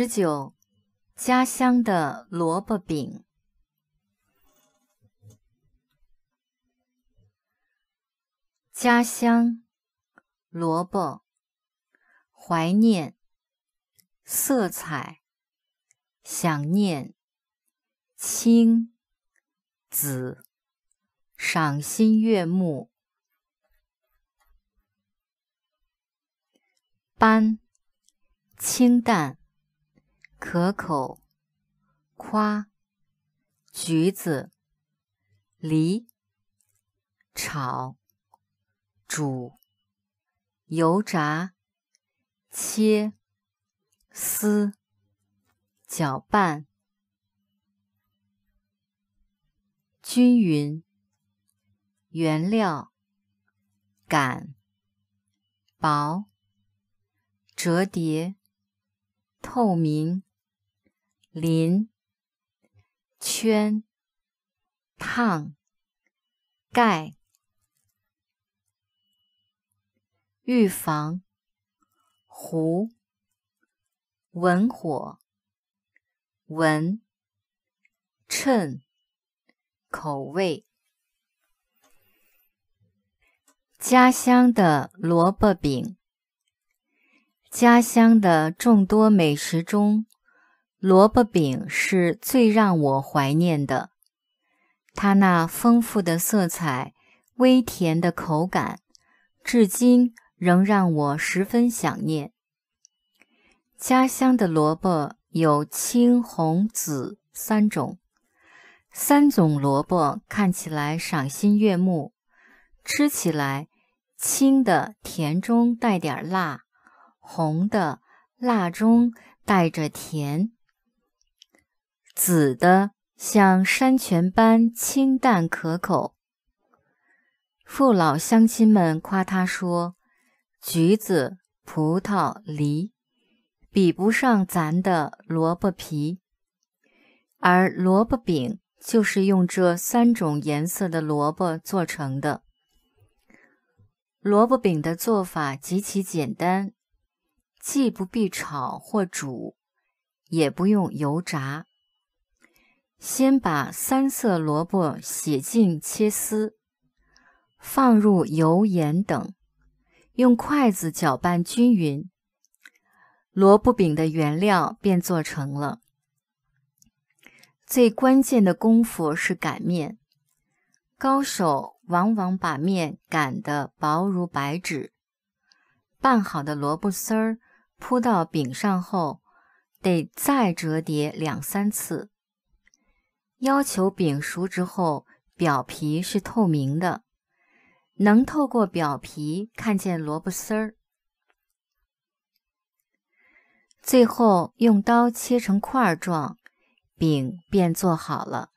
十九，家乡的萝卜饼。家乡，萝卜，怀念，色彩，想念，青，紫，赏心悦目，斑，清淡，可口，夸，橘子，梨，炒。煮、油炸、切、丝、搅拌，均匀。原料：擀、薄、折叠、透明、淋、圈、烫、盖。预防糊文火文称口味家乡的萝卜饼。家乡的众多美食中，萝卜饼是最让我怀念的。它那丰富的色彩，微甜的口感，至今。仍让我十分想念。家乡的萝卜有青、红、紫三种，三种萝卜看起来赏心悦目，吃起来青的甜中带点辣，红的辣中带着甜，紫的像山泉般清淡可口。父老乡亲们夸他说。橘子、葡萄、梨，比不上咱的萝卜皮，而萝卜饼就是用这三种颜色的萝卜做成的。萝卜饼的做法极其简单，既不必炒或煮，也不用油炸。先把三色萝卜洗净切丝，放入油盐等。用筷子搅拌均匀，萝卜饼的原料便做成了。最关键的功夫是擀面，高手往往把面擀得薄如白纸。拌好的萝卜丝儿铺到饼上后，得再折叠两三次，要求饼熟之后表皮是透明的。能透过表皮看见萝卜丝儿，最后用刀切成块状，饼便做好了。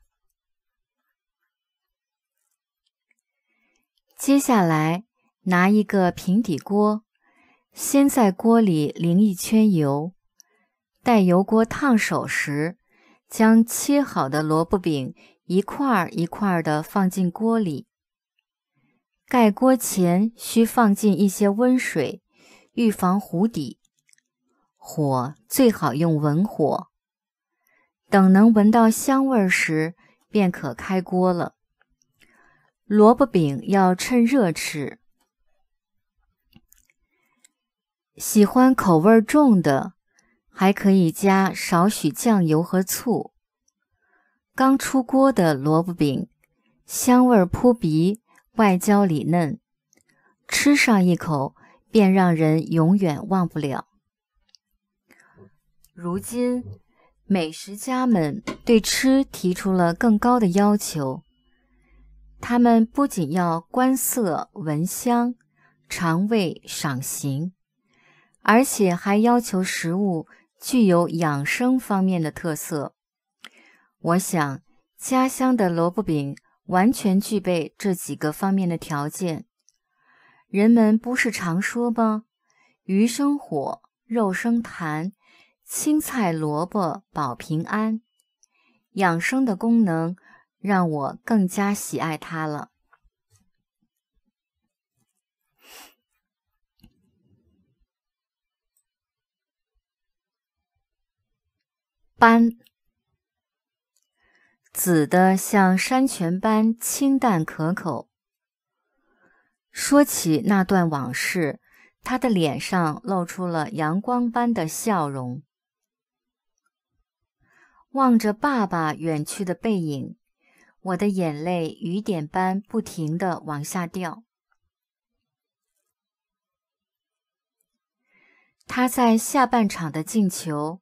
接下来拿一个平底锅，先在锅里淋一圈油，待油锅烫手时，将切好的萝卜饼一块儿一块儿的放进锅里。盖锅前需放进一些温水，预防糊底。火最好用文火。等能闻到香味时，便可开锅了。萝卜饼要趁热吃。喜欢口味重的，还可以加少许酱油和醋。刚出锅的萝卜饼，香味扑鼻。外焦里嫩，吃上一口便让人永远忘不了。如今，美食家们对吃提出了更高的要求，他们不仅要观色闻香、尝味赏形，而且还要求食物具有养生方面的特色。我想，家乡的萝卜饼。完全具备这几个方面的条件，人们不是常说吗？“鱼生火，肉生痰，青菜萝卜保平安。”养生的功能让我更加喜爱它了。斑，紫的像山泉般清淡可口。说起那段往事，他的脸上露出了阳光般的笑容。望着爸爸远去的背影，我的眼泪雨点般不停的往下掉。他在下半场的进球，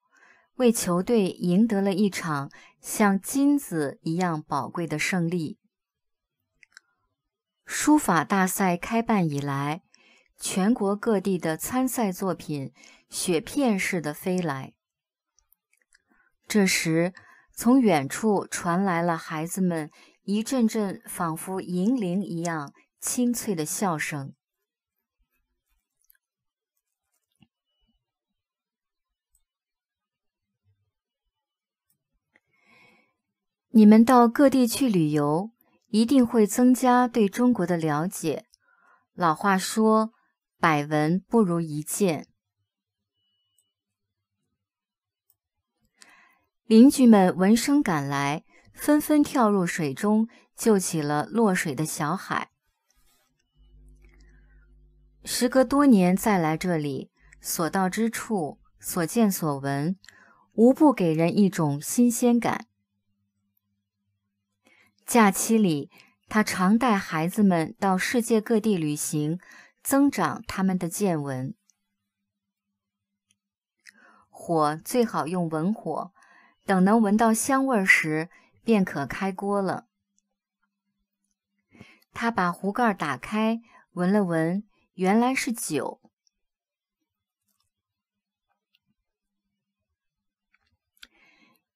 为球队赢得了一场像金子一样宝贵的胜利。书法大赛开办以来，全国各地的参赛作品雪片似的飞来。这时，从远处传来了孩子们一阵阵仿佛银铃一样清脆的笑声。你们到各地去旅游，一定会增加对中国的了解。老话说：“百闻不如一见。”邻居们闻声赶来，纷纷跳入水中，救起了落水的小海。时隔多年再来这里，所到之处、所见所闻，无不给人一种新鲜感。假期里，他常带孩子们到世界各地旅行，增长他们的见闻。火最好用文火。等能闻到香味时，便可开锅了。他把壶盖打开，闻了闻，原来是酒。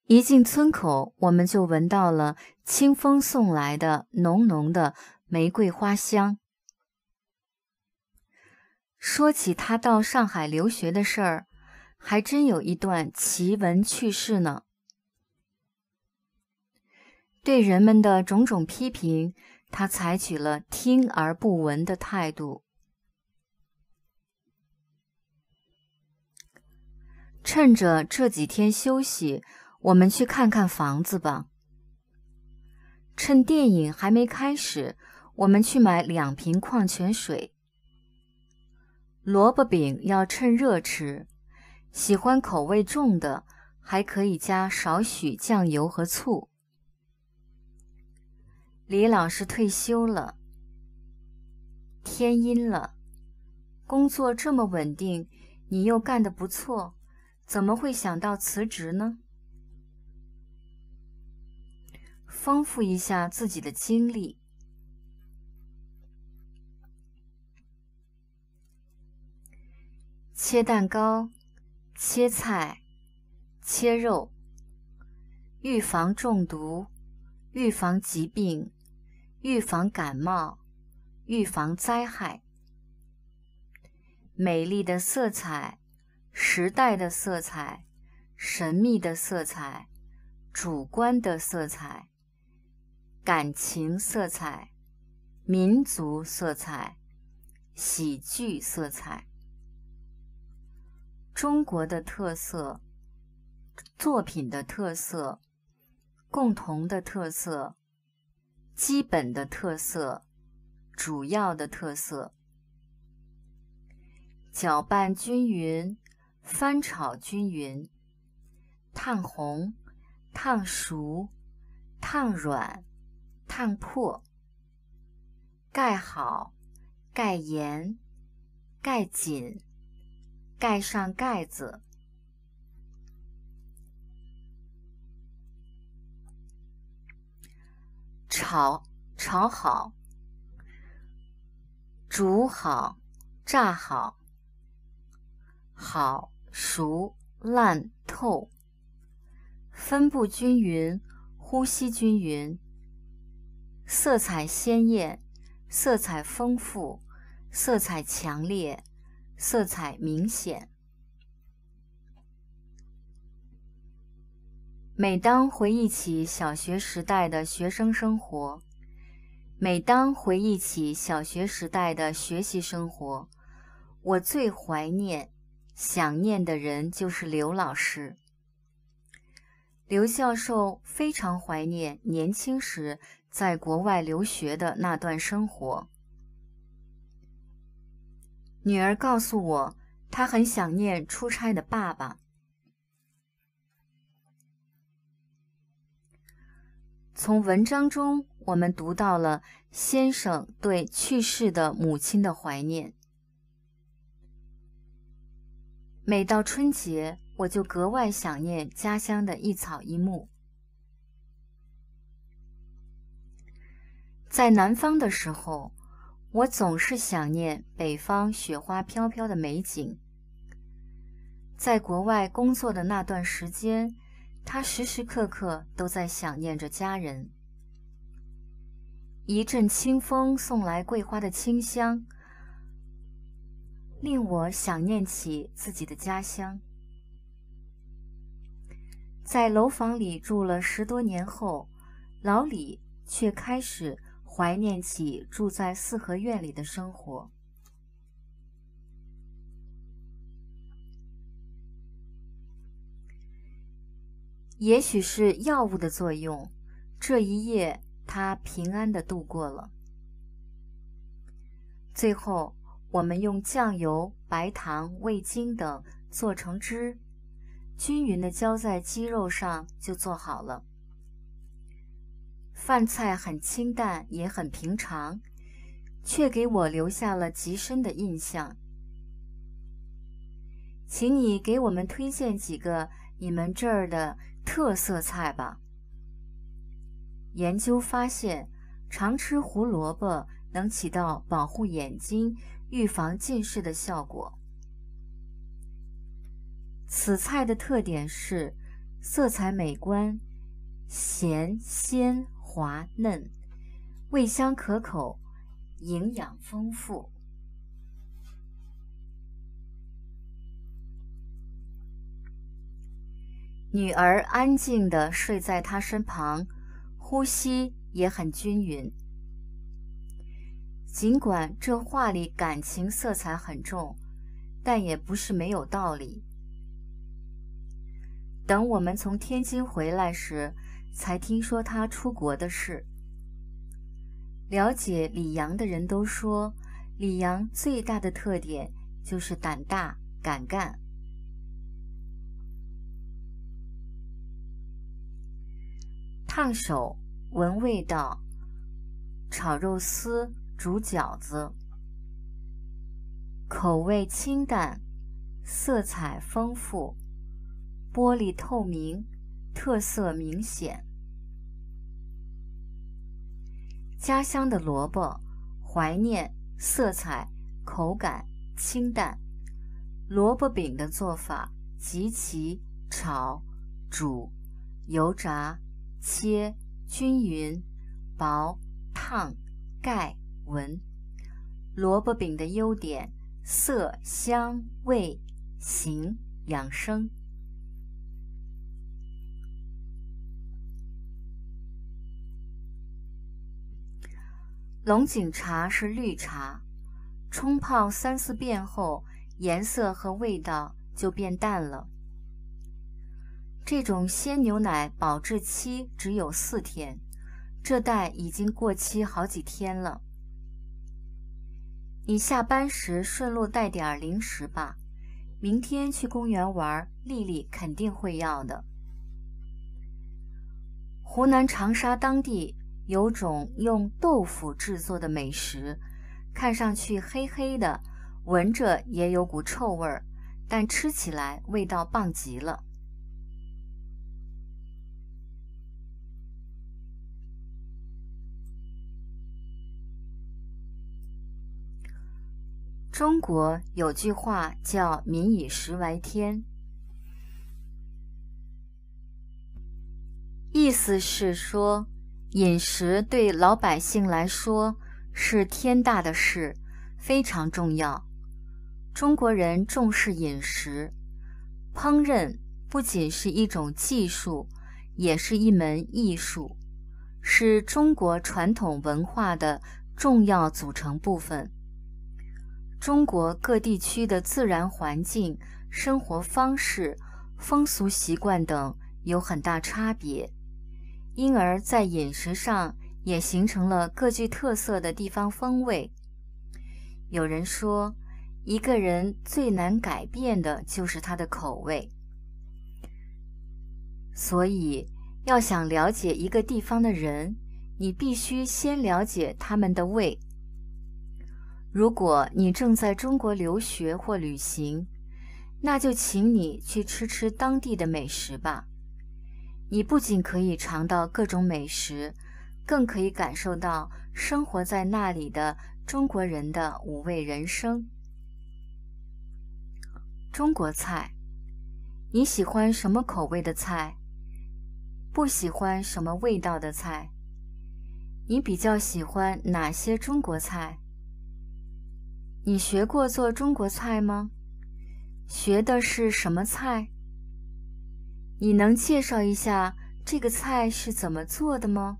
一进村口，我们就闻到了清风送来的浓浓的玫瑰花香。说起他到上海留学的事儿，还真有一段奇闻趣事呢。对人们的种种批评，他采取了听而不闻的态度。趁着这几天休息，我们去看看房子吧。趁电影还没开始，我们去买两瓶矿泉水。萝卜饼要趁热吃，喜欢口味重的，还可以加少许酱油和醋。李老师退休了，天阴了，工作这么稳定，你又干得不错，怎么会想到辞职呢？丰富一下自己的经历。切蛋糕，切菜，切肉，预防中毒，预防疾病。预防感冒，预防灾害。美丽的色彩，时代的色彩，神秘的色彩，主观的色彩，感情色彩，民族色彩，喜剧色彩，中国的特色，作品的特色，共同的特色。基本的特色，主要的特色，搅拌均匀，翻炒均匀，烫红，烫熟，烫软，烫破，盖好，盖严，盖紧，盖上盖子。炒炒好，煮好，炸好，好熟烂透，分布均匀，呼吸均匀，色彩鲜艳，色彩丰富，色彩强烈，色彩明显。每当回忆起小学时代的学生生活，每当回忆起小学时代的学习生活，我最怀念、想念的人就是刘老师。刘教授非常怀念年轻时在国外留学的那段生活。女儿告诉我，她很想念出差的爸爸。从文章中，我们读到了先生对去世的母亲的怀念。每到春节，我就格外想念家乡的一草一木。在南方的时候，我总是想念北方雪花飘飘的美景。在国外工作的那段时间，他时时刻刻都在想念着家人。一阵清风送来桂花的清香，令我想念起自己的家乡。在楼房里住了十多年后，老李却开始怀念起住在四合院里的生活。也许是药物的作用，这一夜他平安的度过了。最后，我们用酱油、白糖、味精等做成汁。均匀的浇在鸡肉上就做好了。饭菜很清淡，也很平常，却给我留下了极深的印象。请你给我们推荐几个你们这儿的特色菜吧。研究发现，常吃胡萝卜能起到保护眼睛、预防近视的效果。此菜的特点是色彩美观、咸鲜滑嫩、味香可口、营养丰富。女儿安静地睡在他身旁，呼吸也很均匀。尽管这话里感情色彩很重，但也不是没有道理。等我们从天津回来时，才听说他出国的事。了解李阳的人都说，李阳最大的特点就是胆大敢干。烫手闻味道，炒肉丝、煮饺子，口味清淡，色彩丰富。玻璃透明，特色明显。家乡的萝卜，怀念，色彩，口感清淡。萝卜饼的做法：极其、炒、煮、油炸、切，均匀，薄，烫，盖，闻。萝卜饼的优点：色香味形养生。龙井茶是绿茶，冲泡三四遍后，颜色和味道就变淡了。这种鲜牛奶保质期只有四天，这袋已经过期好几天了。你下班时顺路带点零食吧，明天去公园玩，丽丽肯定会要的。湖南长沙当地。有种用豆腐制作的美食，看上去黑黑的，闻着也有股臭味儿，但吃起来味道棒极了。中国有句话叫“民以食为天”，意思是说。饮食对老百姓来说是天大的事，非常重要。中国人重视饮食，烹饪不仅是一种技术，也是一门艺术，是中国传统文化的重要组成部分。中国各地区的自然环境、生活方式、风俗习惯等有很大差别，因而，在饮食上也形成了各具特色的地方风味。有人说，一个人最难改变的就是他的口味，所以要想了解一个地方的人，你必须先了解他们的胃。如果你正在中国留学或旅行，那就请你去吃吃当地的美食吧。你不仅可以尝到各种美食，更可以感受到生活在那里的中国人的五味人生。中国菜，你喜欢什么口味的菜？不喜欢什么味道的菜？你比较喜欢哪些中国菜？你学过做中国菜吗？学的是什么菜？你能介绍一下这个菜是怎么做的吗？